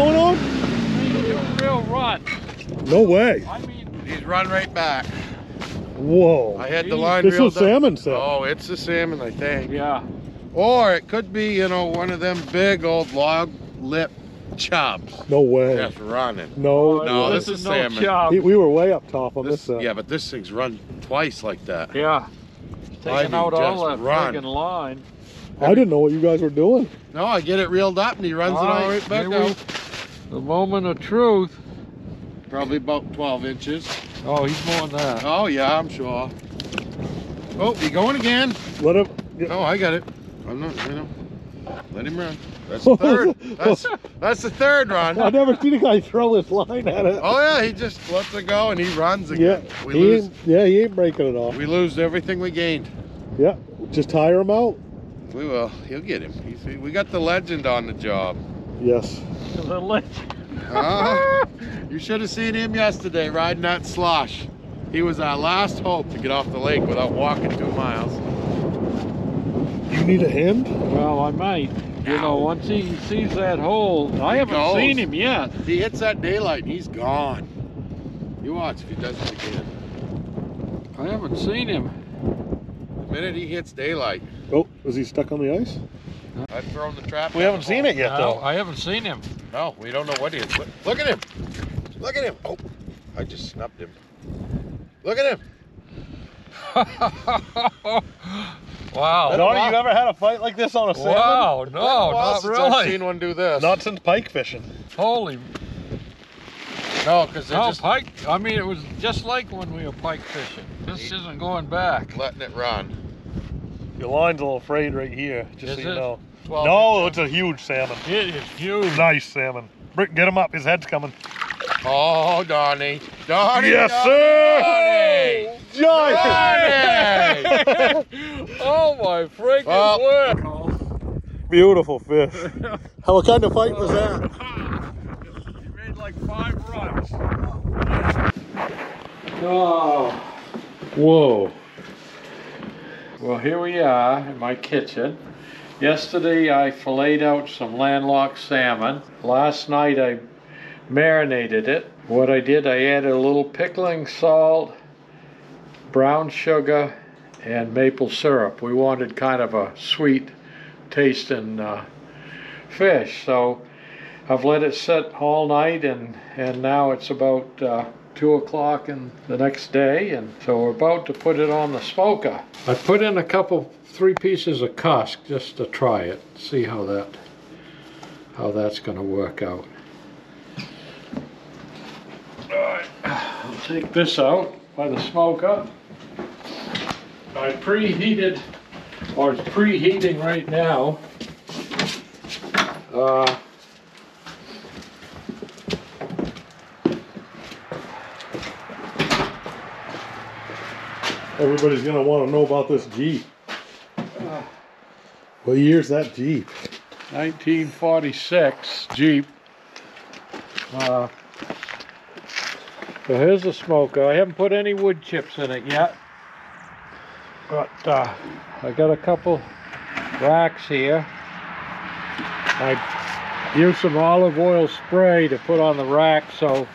going on? a real run. No way. I mean, He's run right back. Whoa. I had the line This reeled was up. salmon set. Oh, it's a salmon, I think. yeah. Or it could be, you know, one of them big old log lip chubs No way. just running. No. Oh, no, way. this is no salmon. chub. He- we were way up top on This- this set. yeah, but this thing's run twice like that. Yeah. I Taking mean, out all that run. friggin' line. I didn't know what you guys were doing. No, I get it reeled up and he runs it Alright, right back here out. The moment of truth. Probably about 12 inches. Oh, he's more than that. Oh, yeah, I'm sure. Oh, he going again. Let him. Oh, I got it. I'm not, you know, let him run. That's the third. That's, that's the third run. I've never seen a guy throw his line at it. Oh yeah, he just lets it go and he runs yeah. again. We he lose ain't, yeah, he ain't breaking it off. we lose everything we gained. Yeah. Just tire him out. We will. He'll get him. He's, we got the legend on the job. Yes. The lich. Uh, you should have seen him yesterday riding that slosh. He was our last hope to get off the lake without walking two miles. You need a hand? Well, I might. You know, once he sees that hole, I haven't goes. seen him yet. He hits that daylight and he's gone. You watch if he does it again. I haven't seen him. The minute he hits daylight, Oh, is he stuck on the ice? I've thrown the trap. We haven't seen it yet, No, though. I haven't seen him. No, we don't know what he is. Look, look at him. Look at him. Oh, I just snubbed him. Look at him. wow. Donnie, you ever had a fight like this on a salmon? Wow, no, Been a while not since I've seen one do this. Not since pike fishing. Holy, no, because they're no, just pike. I mean, it was just like when we were pike fishing. This isn't going back. letting it run. Your line's a little frayed right here, just Is so you it? know. 12 No, inches. it's a huge salmon. It is huge. Nice salmon. Brick, get him up. His head's coming. Oh, Donnie. Donnie. Yes, Donnie, sir. Giant. Donnie. oh my freaking Well- word! Beautiful fish. How, what kind of fight was that? He made like five runs. Oh. Whoa. Well, here we are in my kitchen. Yesterday I filleted out some landlocked salmon. Last night I marinated it. What I did, I added a little pickling salt, brown sugar, and maple syrup. We wanted kind of a sweet tasting uh, fish. So I've let it sit all night and, and now it's about uh, two o'clock in the next day and so we're about to put it on the smoker. I put in a couple, three pieces of cusk just to try it, see how that, how that's gonna work out. Alright, I'll take this out by the smoker. I preheated, or it's preheating right now. Uh, Everybody's gonna want to know about this Jeep. What year's that Jeep? 1946 Jeep. Uh, so here's the smoker. I haven't put any wood chips in it yet. But uh, I got a couple racks here. I used some olive oil spray to put on the rack so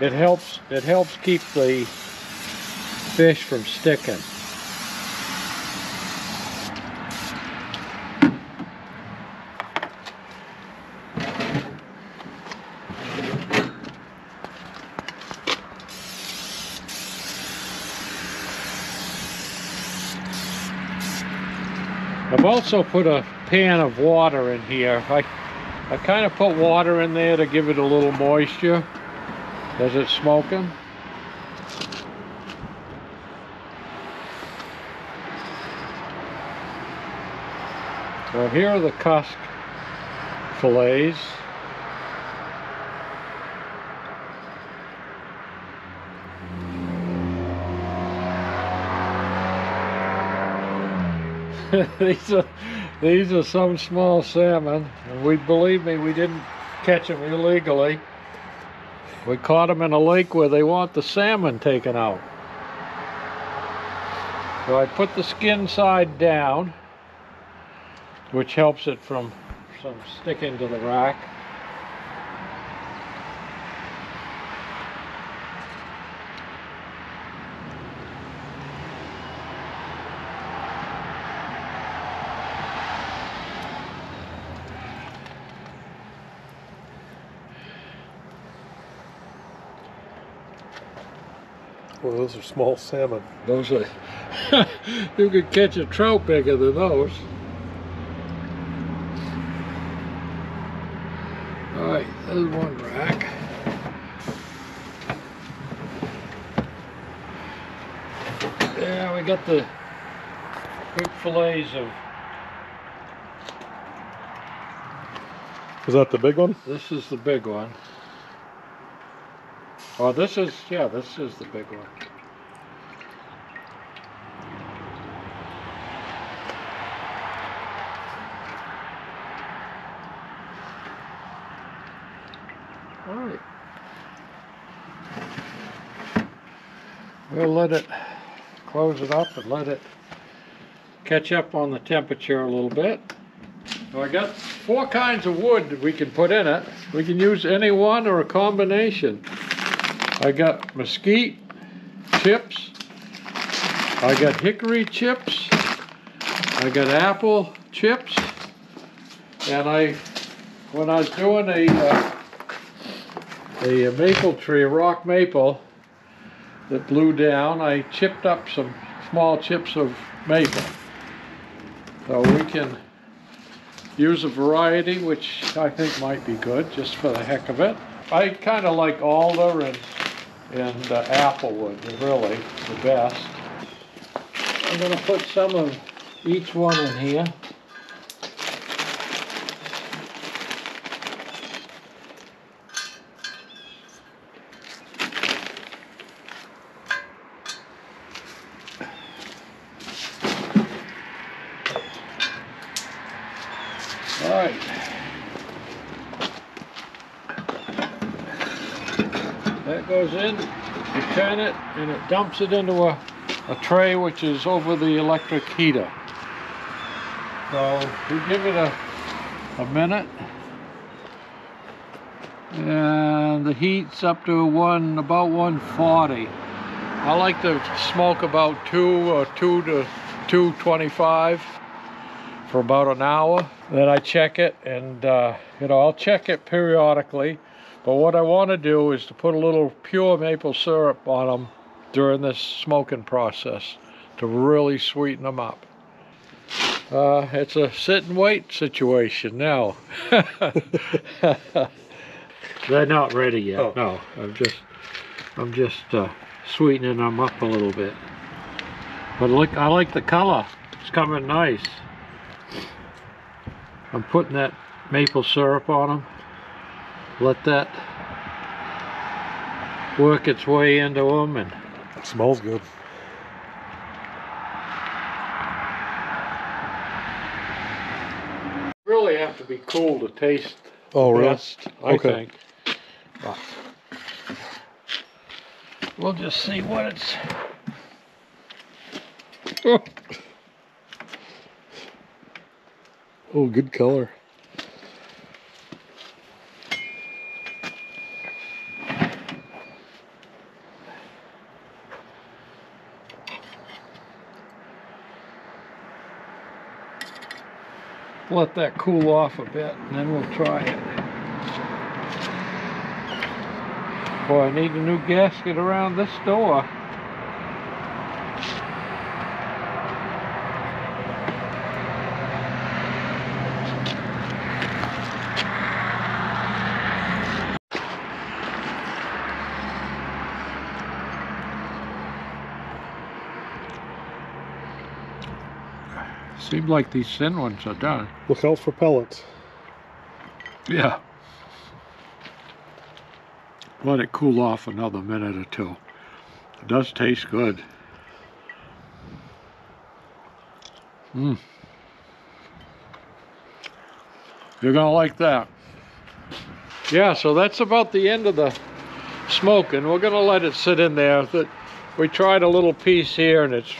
it helps it helps keep the fish from sticking. I've also put a pan of water in here. I, I kind of put water in there to give it a little moisture as it's smoking. So here are the cusk fillets. these are these are some small salmon, and we believe me, we didn't catch them illegally. We caught them in a lake where they want the salmon taken out. So I put the skin side down, which helps it from, some sticking to the rack. Well, those are small salmon. Those are. you could catch a trout bigger than those. All right, there's one rack. Yeah, we got the big fillets of, Is that the big one? this is the big one. Oh, this is, yeah, this is the big one. We'll let it close it up and let it catch up on the temperature a little bit. So I got four kinds of wood we can put in it. We can use any one or a combination. I got mesquite chips. I got hickory chips. I got apple chips. And I, when I was doing a, uh, a maple tree, a rock maple that blew down, I chipped up some small chips of maple. So we can use a variety which I think might be good just for the heck of it. I kind of like alder and, and uh, applewood, really the best. I'm gonna put some of each one in here. Right. That goes in, you turn it, and it dumps it into a, a tray which is over the electric heater. So we give it a, a minute. And the heat's up to one, about 140. I like to smoke about two or two to 225 for about an hour. Then I check it and, uh, you know, I'll check it periodically. But what I want to do is to put a little pure maple syrup on them during this smoking process to really sweeten them up. Uh, it's a sit and wait situation now. They're not ready yet. Oh. No, I'm just, I'm just uh, sweetening them up a little bit. But look, I like the color. It's coming nice. I'm putting that maple syrup on them. Let that work its way into them and It smells good. really have to be cool to taste Oh, really? best, I Okay. think. We'll just see what it's. Oh. Oh, good color. let that cool off a bit and then we'll try it. Boy, I need a new gasket around this door. Seems like these thin ones are done. Look out for pellets. Yeah. Let it cool off another minute or two. It does taste good. Mmm. You're gonna like that. Yeah, so that's about the end of the smoking. We're gonna let it sit in there. That We tried a little piece here and it's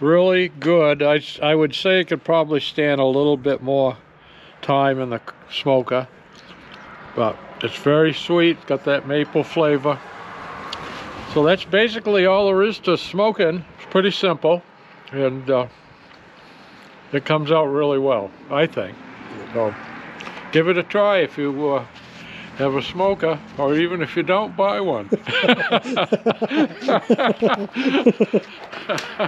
really good. I, I would say it could probably stand a little bit more time in the smoker. But it's very sweet, got that maple flavor. So that's basically all there is to smoking. It's pretty simple. And uh, it comes out really well, I think. So give it a try if you uh, have a smoker, or even if you don't buy one.